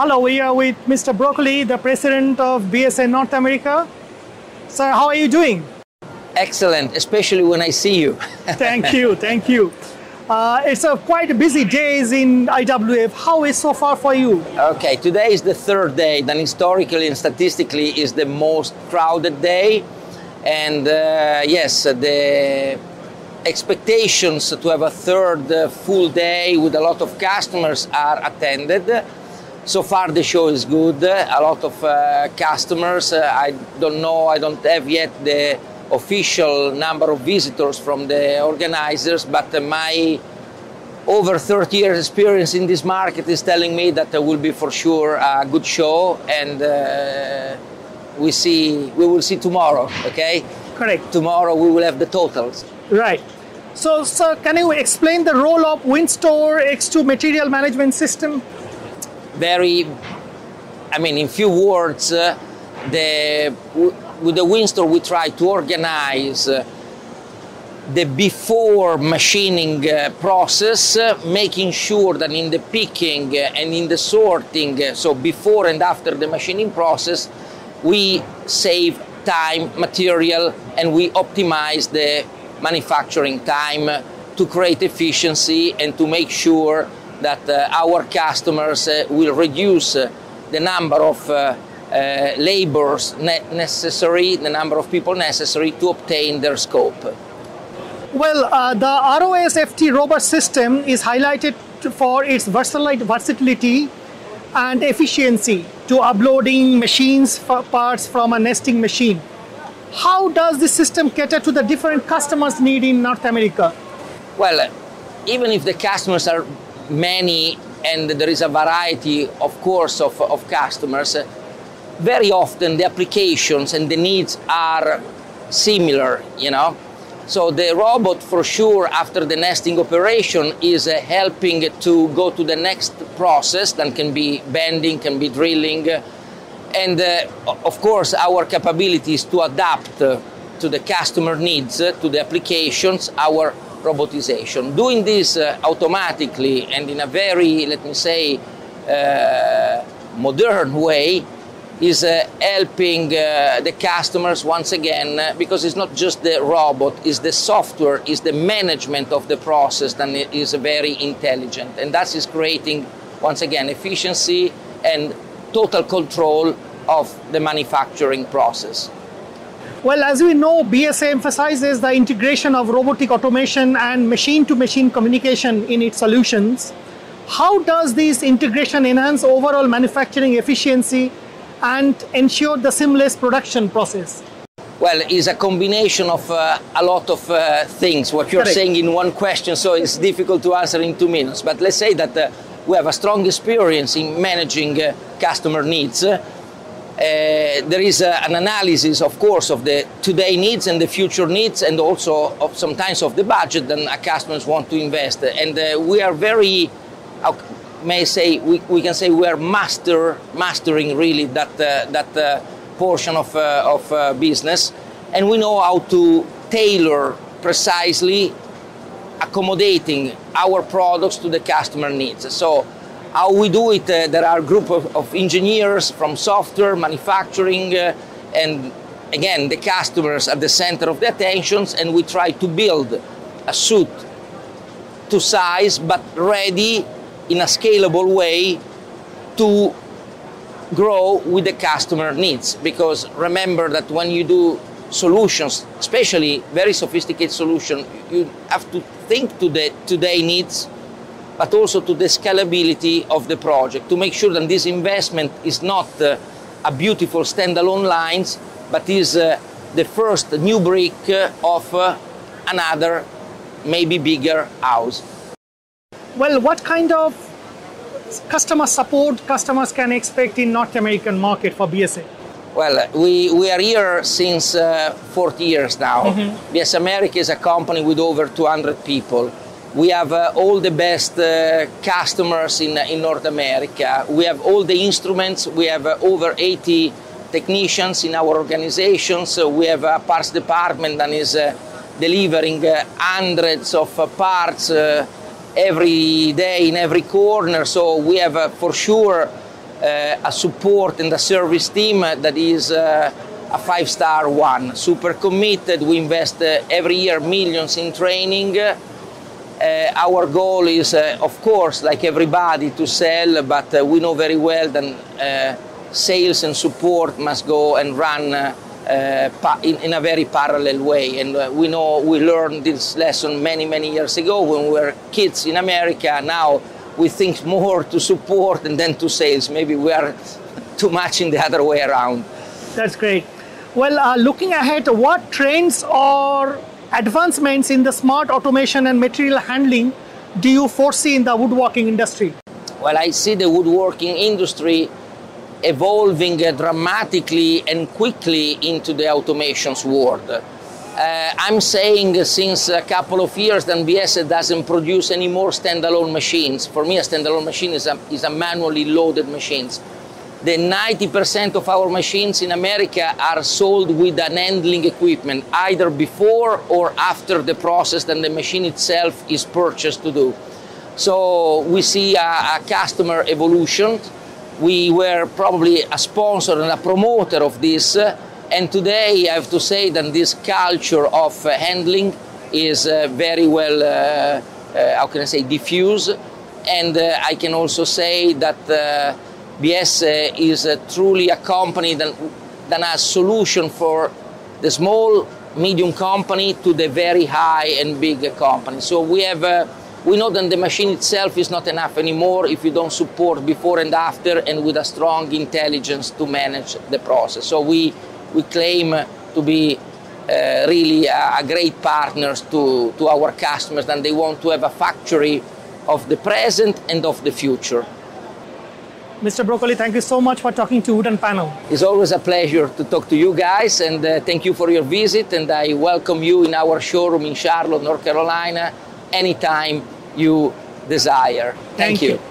Hello, we are with Mr. Broccoli, the president of BSN North America. Sir, how are you doing? Excellent, especially when I see you. thank you, thank you. Uh, it's a quite busy days in IWF. How is so far for you? Okay, today is the third day. Then historically and statistically is the most crowded day, and uh, yes, the expectations to have a third uh, full day with a lot of customers are attended. So far, the show is good. A lot of uh, customers. Uh, I don't know. I don't have yet the official number of visitors from the organizers, but uh, my over 30 years experience in this market is telling me that there will be for sure a good show and uh, we see we will see tomorrow okay correct tomorrow we will have the totals right so sir can you explain the role of winstore x2 material management system very i mean in few words uh, the with the winstore we try to organize uh, the before machining uh, process, uh, making sure that in the picking uh, and in the sorting, uh, so before and after the machining process, we save time, material, and we optimize the manufacturing time to create efficiency and to make sure that uh, our customers uh, will reduce the number of labors ne necessary, the number of people necessary to obtain their scope. Well, uh, the ROSFT robot system is highlighted for its versatility and efficiency to uploading machines parts from a nesting machine. How does this system cater to the different customers' need in North America? Well, even if the customers are many and there is a variety, of course, of, of customers, very often the applications and the needs are similar, you know. So the robot, for sure, after the nesting operation, is uh, helping to go to the next process that can be bending, can be drilling, and uh, of course our capabilities to adapt uh, to the customer needs, uh, to the applications, our robotization. Doing this uh, automatically and in a very, let me say, uh, modern way is uh, helping uh, the customers once again uh, because it's not just the robot, it's the software, it's the management of the process that is very intelligent. And that is creating, once again, efficiency and total control of the manufacturing process. Well, as we know, Biesse emphasizes the integration of robotic automation and machine to machine communication in its solutions. How does this integration enhance overall manufacturing efficiency and ensure the seamless production process? Well, it's a combination of uh, a lot of uh, things, what you're Correct. saying in one question, so it's difficult to answer in two minutes. But let's say that uh, we have a strong experience in managing uh, customer needs. Uh, there is uh, an analysis, of course, of the today needs and the future needs, and also of sometimes of the budget that our customers want to invest. And we are very may say we, we can say we are master mastering really that uh, that uh, portion of uh, of uh, business, and we know how to tailor precisely accommodating our products to the customer needs. So how we do it, uh, there are a group of, of, engineers from software, manufacturing, uh, and again, the customers at the center of the attentions, and we try to build a suit to size, but ready in a scalable way to grow with the customer needs. Because remember that when you do solutions, especially very sophisticated solution, you have to think to the today needs, but also to the scalability of the project to make sure that this investment is not uh, a beautiful standalone lines, but is uh, the first new brick uh, of uh, another, maybe bigger house. Well, what kind of customer support customers can expect in North American market for Biesse? Well, we, we are here since uh, 40 years now. Mm-hmm. Biesse America is a company with over 200 people. We have uh, all the best uh, customers in, in North America. We have all the instruments. We have uh, over 80 technicians in our organization. So we have a parts department that is uh, delivering uh, hundreds of parts every day in every corner. So we have uh, for sure uh, a support and a service team that is uh, a five-star one. Super committed. We invest uh, every year millions in training. Uh, our goal is, uh, of course, like everybody, to sell, but uh, we know very well that sales and support must go and run in, in, a very parallel way. And we know we learned this lesson many, many years ago when we were kids in America. Now we think more to support and then to sales. Maybe we are too much in the other way around. That's great. Well, uh, looking ahead, what trends or advancements in the smart automation and material handling do you foresee in the woodworking industry? Well, I see the woodworking industry evolving dramatically and quickly into the automations world. Uh, I'm saying since a couple of years that Biesse doesn't produce any more standalone machines. For me, a standalone machine is a, is a manually loaded machine. The 90% of our machines in America are sold with an handling equipment, either before or after the process that the machine itself is purchased to do. So we see a, a customer evolution. We were probably a sponsor and a promoter of this. And today I have to say that this culture of uh, handling is uh, very well, uh, uh how can I say, diffused. And uh, I can also say that uh, Biesse uh, is uh, truly a company that, that has solution for the small, medium company to the very high and big company. So we have uh, we know that the machine itself is not enough anymore if you don't support before and after and with a strong intelligence to manage the process. So we we claim to be uh, really a, a, great partners to, to our customers and they want to have a factory of the present and of the future. Mr. Broccoli, thank you so much for talking to Wood & Panel. It's always a pleasure to talk to you guys and uh, thank you for your visit and I welcome you in our showroom in Charlotte, North Carolina anytime you desire. Thank, thank you. you.